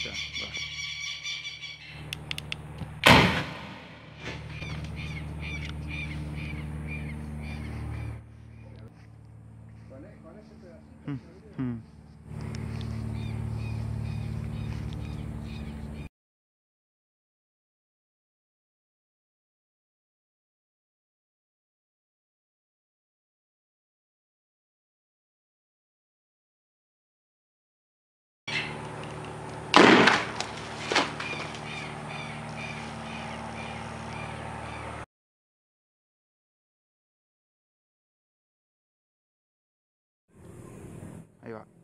Все. Hmm. Hmm. 平和